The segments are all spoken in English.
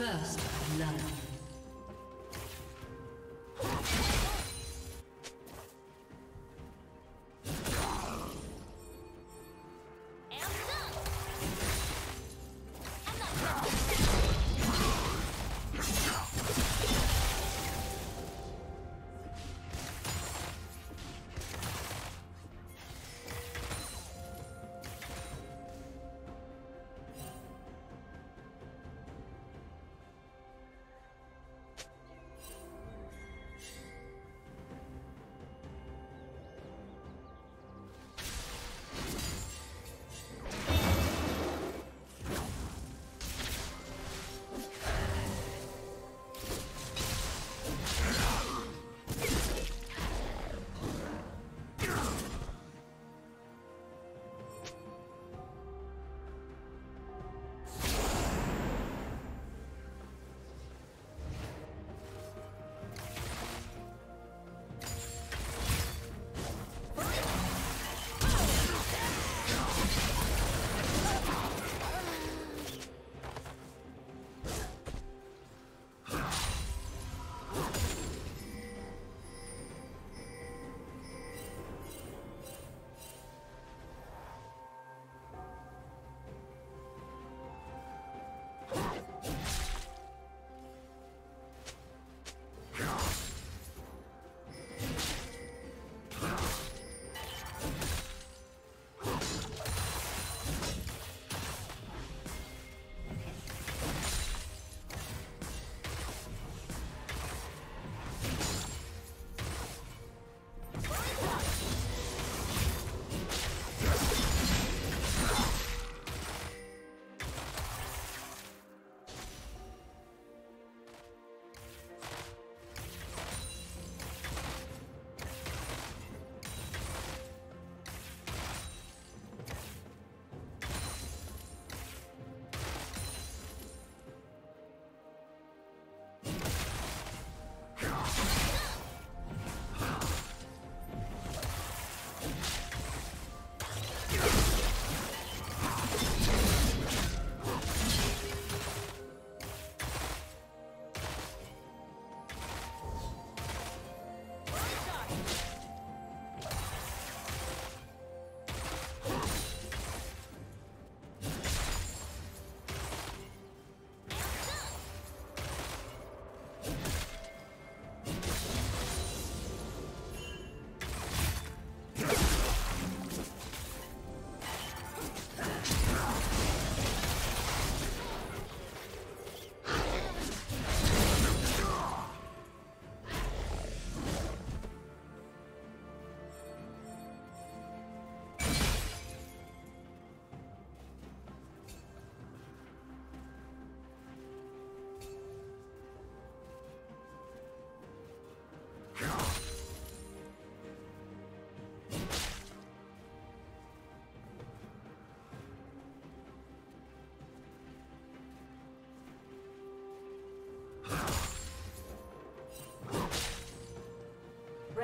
First blood.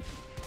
Red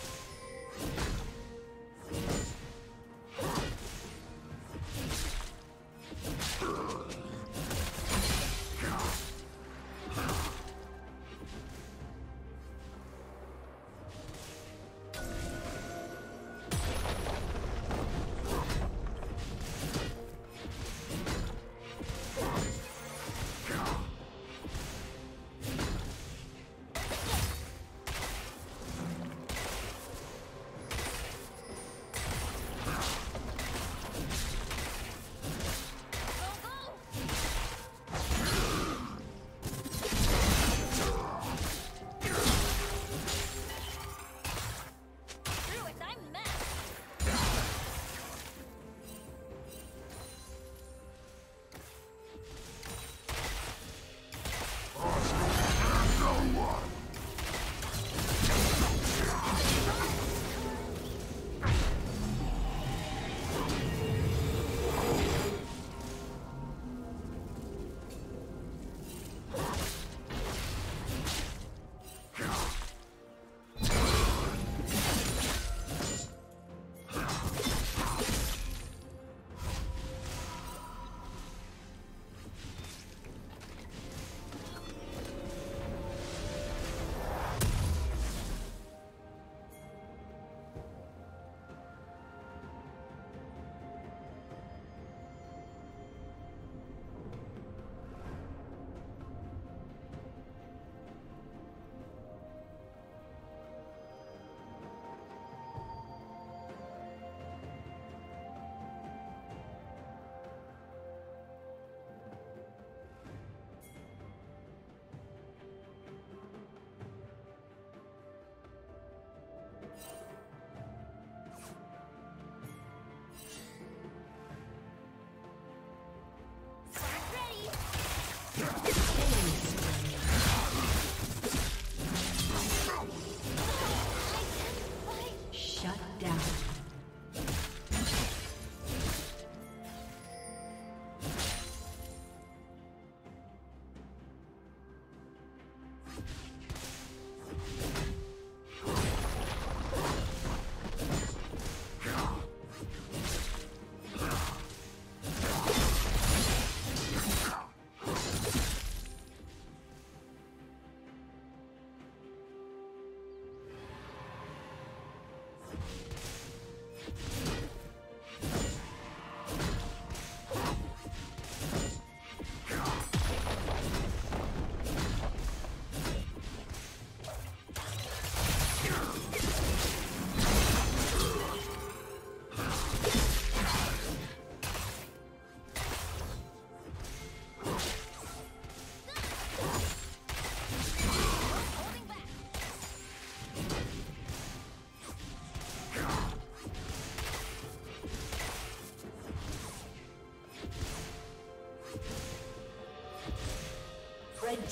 Yeah.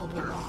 unstoppable.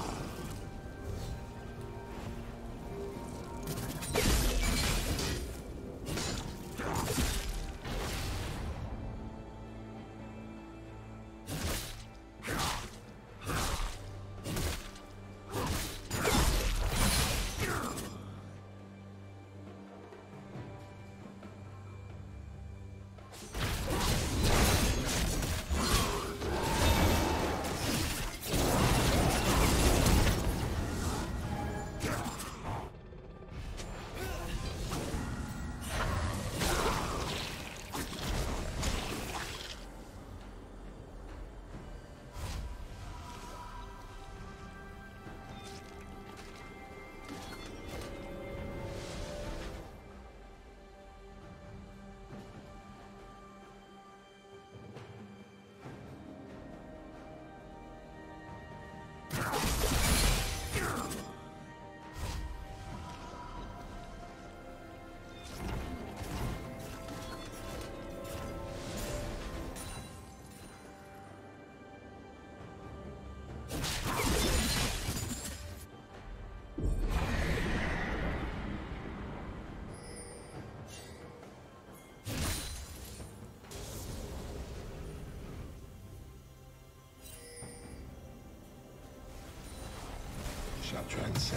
I'm say.